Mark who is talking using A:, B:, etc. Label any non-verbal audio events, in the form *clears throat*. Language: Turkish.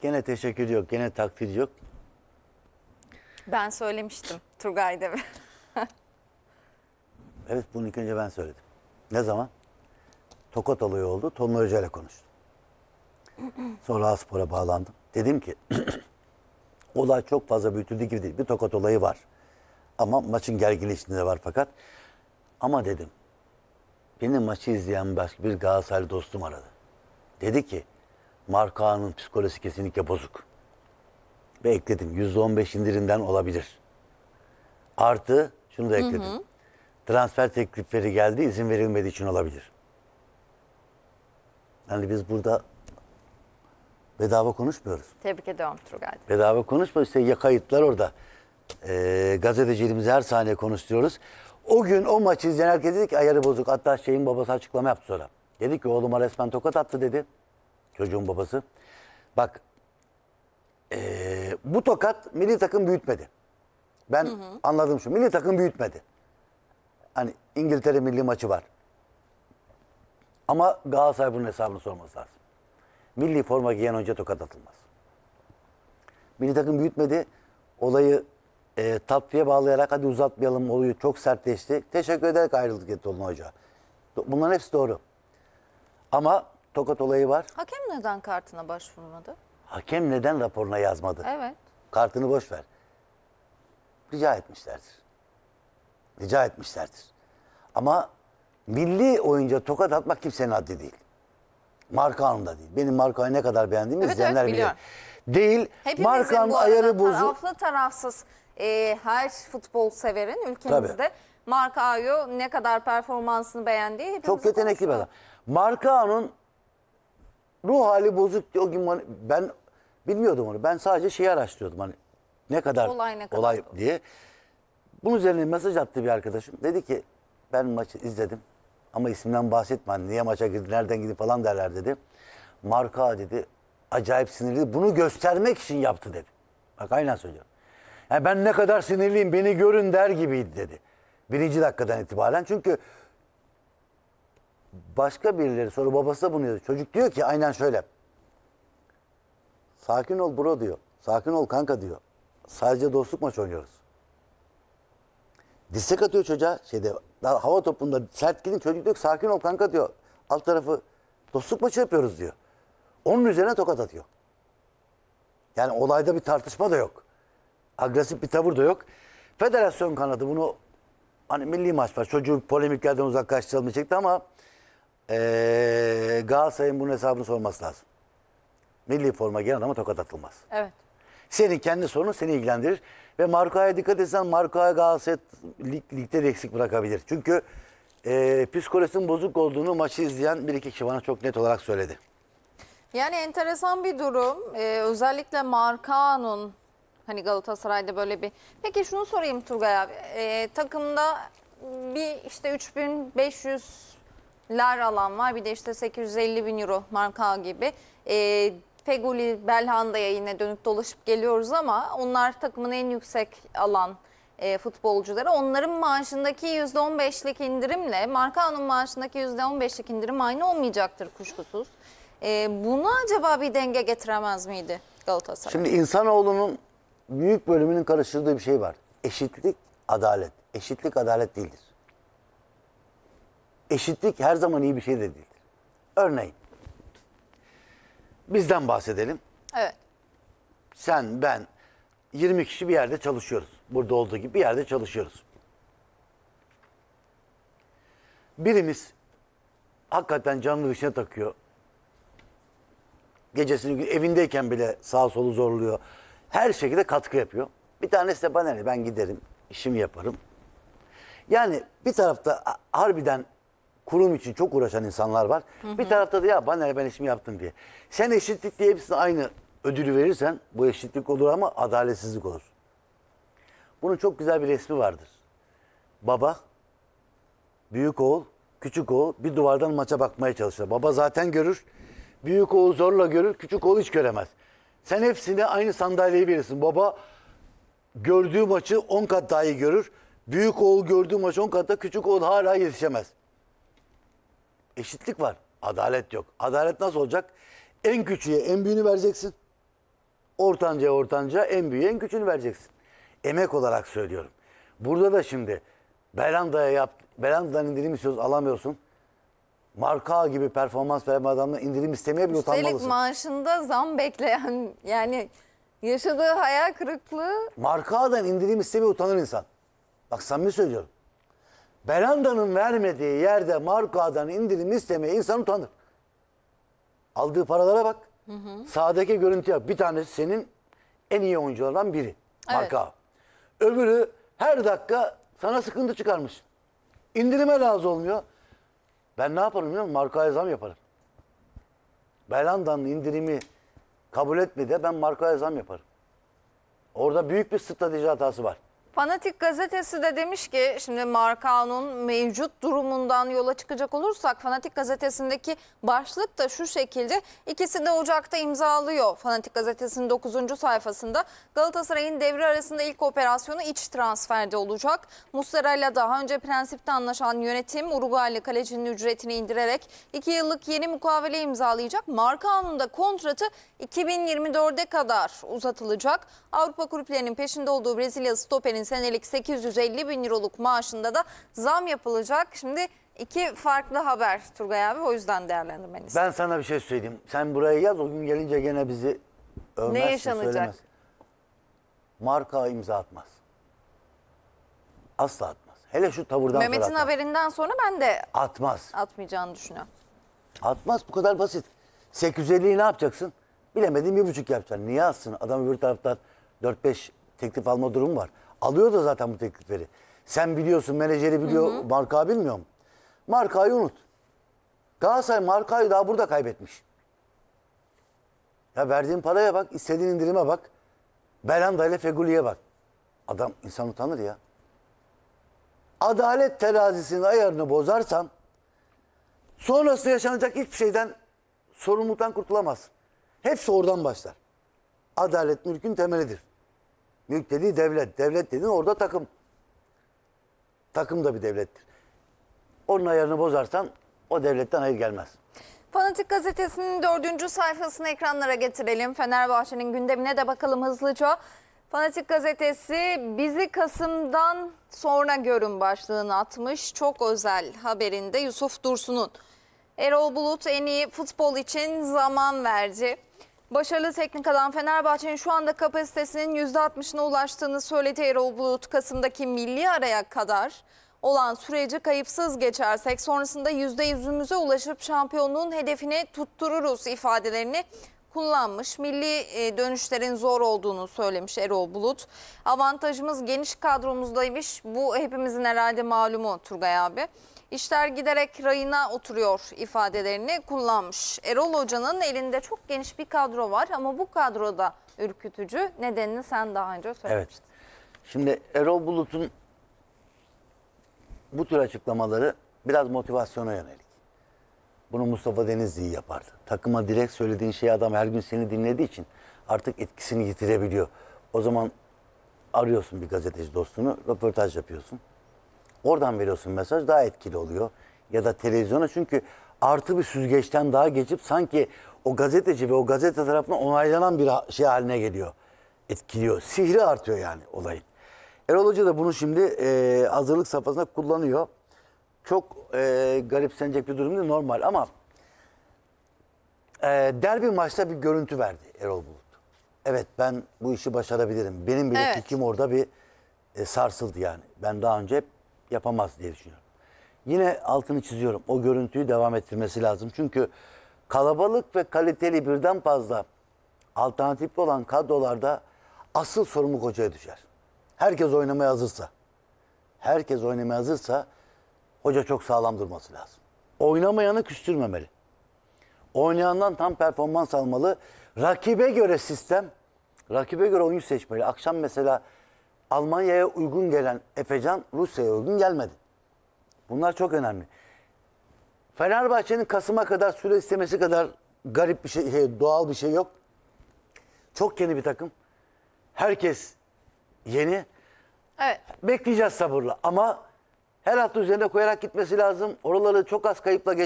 A: Gene teşekkür yok, gene takdir yok.
B: Ben söylemiştim Turgay Demir. *laughs*
A: Evet bunu ilk önce ben söyledim. Ne zaman? Tokat olayı oldu. Tonla Hoca ile konuştum. *clears throat* Sonra Aspor'a bağlandım. Dedim ki *clears throat* olay çok fazla büyütüldüğü gibi değil. Bir tokat olayı var. Ama maçın gerginliği içinde var fakat. Ama dedim benim maçı izleyen başka bir Galatasaraylı dostum aradı. Dedi ki Markao'nun psikolojisi kesinlikle bozuk. Ve ekledim %15 indirimden olabilir. Artı şunu da ekledim. Transfer teklifleri geldi izin verilmediği için olabilir. Yani biz burada bedava konuşmuyoruz.
B: Tebrik ediyorum Turgay.
A: Bedava konuşmuyoruz. İşte ya kayıtlar orada. Ee, gazeteciliğimizi her saniye konuşturuyoruz. O gün o maçı izleyen herkes dedi ki ayarı bozuk. Hatta şeyin babası açıklama yaptı sonra. Dedi ki oğluma resmen tokat attı dedi. Çocuğun babası. Bak ee, bu tokat milli takım büyütmedi. Ben anladım şu. Milli takım büyütmedi. Hani İngiltere milli maçı var. Ama Galatasaray bunun hesabını sorması lazım. Milli forma giyen önce tokat atılmaz. Milli takım büyütmedi. Olayı e, tatlıya bağlayarak hadi uzatmayalım olayı çok sertleşti. Teşekkür ederek ayrıldık etti Tolun Hoca. Bunların hepsi doğru. Ama tokat olayı var.
B: Hakem neden kartına başvurmadı?
A: Hakem neden raporuna yazmadı?
B: Evet.
A: Kartını boş ver. Rica etmişlerdir. Rica etmişlerdir. Ama milli oyunca tokat atmak kimsenin haddi değil. Markanın da değil. Benim Markan'ı ne kadar beğendiğimi
B: Evet,
A: izleyenler
B: evet,
A: bilir.
B: biliyorum.
A: Değil.
B: Hepimizin
A: ayarı bozuk.
B: taraflı tarafsız e, her futbol severin ülkemizde Markao'yu ne kadar performansını beğendiği
A: Çok yetenekli bir adam. Markanın ruh hali bozuk diye o gün bana- ben bilmiyordum onu. Ben sadece şeyi araştırıyordum hani ne kadar
B: Olay ne kadar
A: olay diye. Bunun üzerine mesaj attı bir arkadaşım. Dedi ki ben maçı izledim ama isimden bahsetme. Hani niye maça girdi, nereden girdi falan derler dedi. Marka dedi acayip sinirli. Bunu göstermek için yaptı dedi. Bak aynen söylüyorum. Yani ben ne kadar sinirliyim beni görün der gibiydi dedi. Birinci dakikadan itibaren. Çünkü başka birileri sonra babası da bunu diyor. Çocuk diyor ki aynen şöyle. Sakin ol bro diyor. Sakin ol kanka diyor. Sadece dostluk maç oynuyoruz. Dirsek atıyor çocuğa şeyde daha hava topunda sert gidin çocuk diyor ki, sakin ol kanka diyor. Alt tarafı dostluk maçı yapıyoruz diyor. Onun üzerine tokat atıyor. Yani olayda bir tartışma da yok. Agresif bir tavır da yok. Federasyon kanadı bunu hani milli maç var. Çocuğu polemiklerden uzaklaştıralım diyecekti ama eee Galatasaray'ın bunun hesabını sorması lazım. Milli forma giyen adama tokat atılmaz.
B: Evet.
A: Senin kendi sorunun seni ilgilendirir. Ve Marco'ya dikkat etsen Marco'ya Galatasaray lig, ligde de eksik bırakabilir. Çünkü eee psikolojisinin bozuk olduğunu maçı izleyen bir iki kişi bana çok net olarak söyledi.
B: Yani enteresan bir durum. Ee, özellikle Markao'nun hani Galatasaray'da böyle bir... Peki şunu sorayım Turgay abi. Ee, takımda bir işte 3500'ler alan var. Bir de işte 850 bin euro Markao gibi. Ee, Feguli, Belhanda'ya yine dönüp dolaşıp geliyoruz ama onlar takımın en yüksek alan e, futbolcuları. Onların maaşındaki %15'lik indirimle Markao'nun maaşındaki %15'lik indirim aynı olmayacaktır kuşkusuz. E, bunu acaba bir denge getiremez miydi Galatasaray?
A: Şimdi insanoğlunun büyük bölümünün karıştırdığı bir şey var. Eşitlik, adalet. Eşitlik adalet değildir. Eşitlik her zaman iyi bir şey de değildir. Örneğin bizden bahsedelim.
B: Evet.
A: Sen, ben 20 kişi bir yerde çalışıyoruz. Burada olduğu gibi bir yerde çalışıyoruz. Birimiz hakikaten canlı dışına takıyor. Gecesini evindeyken bile sağ solu zorluyor. Her şekilde katkı yapıyor. Bir tanesi de bana ne ben giderim, işimi yaparım. Yani bir tarafta harbiden kurum için çok uğraşan insanlar var. Bir tarafta da ya bana ben işimi yaptım diye. Sen eşitlik diye hepsine aynı ödülü verirsen bu eşitlik olur ama adaletsizlik olur. Bunun çok güzel bir resmi vardır. Baba, büyük oğul, küçük oğul bir duvardan maça bakmaya çalışır. Baba zaten görür. Büyük oğul zorla görür, küçük oğul hiç göremez. Sen hepsine aynı sandalyeyi verirsin. Baba gördüğü maçı 10 kat daha iyi görür. Büyük oğul gördüğü maçı 10 kat da küçük oğul hala yetişemez. Eşitlik var. Adalet yok. Adalet nasıl olacak? En küçüğe en büyüğünü vereceksin. Ortanca ortanca en büyüğü en küçüğünü vereceksin. Emek olarak söylüyorum. Burada da şimdi Belanda'ya yap, Belanda'dan indirim istiyoruz alamıyorsun. Marka gibi performans veren adamla indirim istemeye bile
B: Üstelik
A: utanmalısın.
B: maaşında zam bekleyen yani yaşadığı hayal kırıklığı
A: Marka'dan indirim istemeye utanır insan. Bak samimi söylüyorum. Belanda'nın vermediği yerde markadan indirim istemeye insan utanır. Aldığı paralara bak. Sağdaki görüntüye. Bir tanesi senin en iyi oyunculardan biri. Marka. Öbürü her dakika sana sıkıntı çıkarmış. İndirime razı olmuyor. Ben ne yaparım biliyor musun? Markaya zam yaparım. Belanda'nın indirimi kabul etmedi. Ben markaya zam yaparım. Orada büyük bir strateji hatası var.
B: Fanatik gazetesi de demiş ki şimdi Markao'nun mevcut durumundan yola çıkacak olursak Fanatik gazetesindeki başlık da şu şekilde ikisi de Ocak'ta imzalıyor. Fanatik gazetesinin 9. sayfasında Galatasaray'ın devre arasında ilk operasyonu iç transferde olacak. Muslera ile daha önce prensipte anlaşan yönetim Uruguaylı kalecinin ücretini indirerek 2 yıllık yeni mukavele imzalayacak. Markao'nun da kontratı 2024'e kadar uzatılacak. Avrupa kulüplerinin peşinde olduğu Brezilya stoperin senelik 850 bin euroluk maaşında da zam yapılacak. Şimdi iki farklı haber Turgay abi o yüzden değerlendirmeni istedim.
A: Ben sana bir şey söyleyeyim. Sen buraya yaz o gün gelince gene bizi övmezsin,
B: Ne yaşanacak?
A: söylemez. Marka imza atmaz. Asla atmaz. Hele şu tavırdan sonra
B: Mehmet'in
A: atmaz.
B: haberinden sonra ben de
A: Atmaz.
B: atmayacağını düşünüyorum.
A: Atmaz bu kadar basit. 850'yi ne yapacaksın? Bilemediğin bir buçuk yapacaksın. Niye atsın? Adam öbür taraftan 4-5 teklif alma durumu var. Alıyor da zaten bu teklifleri. Sen biliyorsun, menajeri biliyor, marka bilmiyor mu? Markayı unut. Galatasaray markayı daha burada kaybetmiş. Ya verdiğin paraya bak, istediğin indirime bak. Belanda ile Feguli'ye bak. Adam insan utanır ya. Adalet terazisinin ayarını bozarsan sonrasında yaşanacak hiçbir şeyden sorumluluktan kurtulamazsın. Hepsi oradan başlar. Adalet mülkün temelidir. Mülk dediği devlet. Devlet dediğin orada takım. Takım da bir devlettir. Onun ayarını bozarsan o devletten hayır gelmez.
B: Fanatik gazetesinin dördüncü sayfasını ekranlara getirelim. Fenerbahçe'nin gündemine de bakalım hızlıca. Fanatik gazetesi bizi Kasım'dan sonra görün başlığını atmış. Çok özel haberinde Yusuf Dursun'un. Erol Bulut en iyi futbol için zaman verdi. Başarılı teknik adam Fenerbahçe'nin şu anda kapasitesinin %60'ına ulaştığını söyledi Erol Bulut. Kasım'daki milli araya kadar olan süreci kayıpsız geçersek sonrasında %100'ümüze ulaşıp şampiyonluğun hedefini tuttururuz ifadelerini kullanmış. Milli e, dönüşlerin zor olduğunu söylemiş Erol Bulut. Avantajımız geniş kadromuzdaymış. Bu hepimizin herhalde malumu Turgay abi. İşler giderek rayına oturuyor ifadelerini kullanmış. Erol Hoca'nın elinde çok geniş bir kadro var ama bu kadroda ürkütücü. Nedenini sen daha önce
A: Evet.
B: söylemiştin.
A: Şimdi Erol Bulut'un bu tür açıklamaları biraz motivasyona yönelik. Bunu Mustafa Denizli yapardı. Takıma direkt söylediğin şeyi adam her gün seni dinlediği için artık etkisini yitirebiliyor. O zaman arıyorsun bir gazeteci dostunu, röportaj yapıyorsun. Oradan veriyorsun mesaj daha etkili oluyor. Ya da televizyona çünkü artı bir süzgeçten daha geçip sanki o gazeteci ve o gazete tarafından onaylanan bir şey haline geliyor. Etkiliyor. Sihri artıyor yani olayın. Erol Hoca da bunu şimdi e, hazırlık safhasında kullanıyor. Çok e, garipsenecek bir durum değil normal ama e, derbi maçta bir görüntü verdi Erol Bulut. Evet ben bu işi başarabilirim. Benim bile
B: Evet.
A: fikrim orada bir e, sarsıldı yani. Ben daha önce hep yapamaz diye düşünüyorum. Yine altını çiziyorum. O görüntüyü devam ettirmesi lazım. Çünkü kalabalık ve kaliteli birden fazla alternatifli olan kadrolarda asıl sorumluluk hocaya düşer. Herkes oynamaya hazırsa. Herkes oynamaya hazırsa hoca çok sağlam durması lazım. Oynamayanı küstürmemeli. Oynayandan tam performans almalı. Rakibe göre sistem, rakibe göre oyuncu seçmeli. Akşam mesela Almanya'ya uygun gelen Efecan Rusya'ya uygun gelmedi. Bunlar çok önemli. Fenerbahçe'nin Kasım'a kadar süre istemesi kadar garip bir şey, şey, doğal bir şey yok. Çok yeni bir takım. Herkes yeni.
B: Evet.
A: Bekleyeceğiz sabırla ama her hafta üzerine koyarak gitmesi lazım. Oraları çok az kayıpla geç